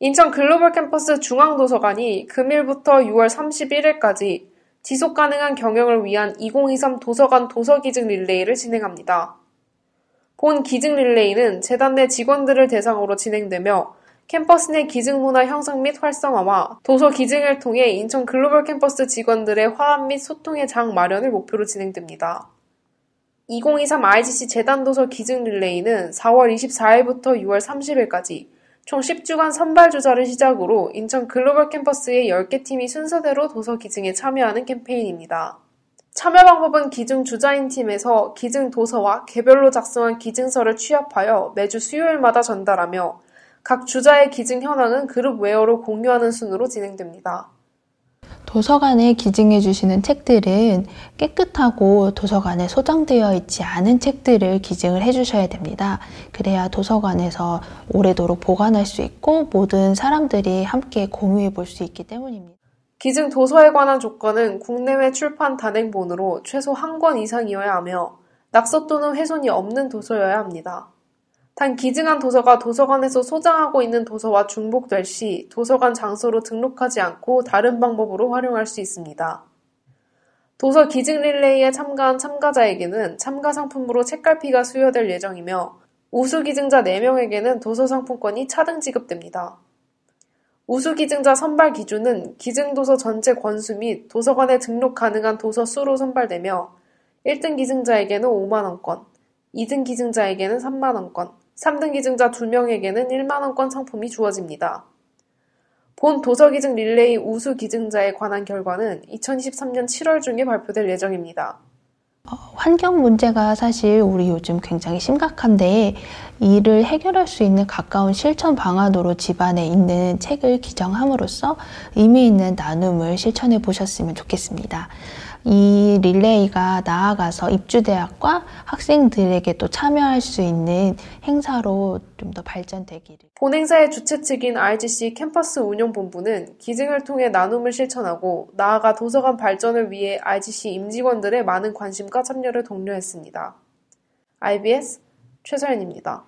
인천 글로벌 캠퍼스 중앙도서관이 금일부터 6월 31일까지 지속 가능한 경영을 위한 2023 도서관 도서 기증 릴레이를 진행합니다. 본 기증 릴레이는 재단 내 직원들을 대상으로 진행되며 캠퍼스 내 기증 문화 형성 및 활성화와 도서 기증을 통해 인천 글로벌 캠퍼스 직원들의 화합 및 소통의 장 마련을 목표로 진행됩니다. 2023 IGC 재단 도서 기증 릴레이는 4월 24일부터 6월 30일까지 총 10주간 선발 조사를 시작으로 인천 글로벌 캠퍼스의 10개 팀이 순서대로 도서 기증에 참여하는 캠페인입니다. 참여 방법은 기증 주자인 팀에서 기증 도서와 개별로 작성한 기증서를 취합하여 매주 수요일마다 전달하며 각 주자의 기증 현황은 그룹웨어로 공유하는 순으로 진행됩니다. 도서관에 기증해 주시는 책들은 깨끗하고 도서관에 소장되어 있지 않은 책들을 기증을 해 주셔야 됩니다. 그래야 도서관에서 오래도록 보관할 수 있고 모든 사람들이 함께 공유해 볼 수 있기 때문입니다. 기증 도서에 관한 조건은 국내외 출판 단행본으로 최소 한 권 이상이어야 하며 낙서 또는 훼손이 없는 도서여야 합니다. 단 기증한 도서가 도서관에서 소장하고 있는 도서와 중복될 시 도서관 장소로 등록하지 않고 다른 방법으로 활용할 수 있습니다. 도서 기증 릴레이에 참가한 참가자에게는 참가 상품으로 책갈피가 수여될 예정이며 우수 기증자 4명에게는 도서 상품권이 차등 지급됩니다. 우수 기증자 선발 기준은 기증도서 전체 권수 및 도서관에 등록 가능한 도서 수로 선발되며 1등 기증자에게는 5만원권, 2등 기증자에게는 3만원권, 3등 기증자 2명에게는 1만원권 상품이 주어집니다. 본 도서기증 릴레이 우수 기증자에 관한 결과는 2023년 7월 중에 발표될 예정입니다. 어, 환경 문제가 사실 우리 요즘 굉장히 심각한데 이를 해결할 수 있는 가까운 실천 방안으로 집안에 있는 책을 기정함으로써 의미 있는 나눔을 실천해 보셨으면 좋겠습니다. 이 릴레이가 나아가서 입주대학과 학생들에게 또 참여할 수 있는 행사로 좀 더 발전되기를. 본 행사의 주최 측인 RGC 캠퍼스 운영본부는 기증을 통해 나눔을 실천하고 나아가 도서관 발전을 위해 RGC 임직원들의 많은 관심과 참여를 독려했습니다. IBS 최서연입니다.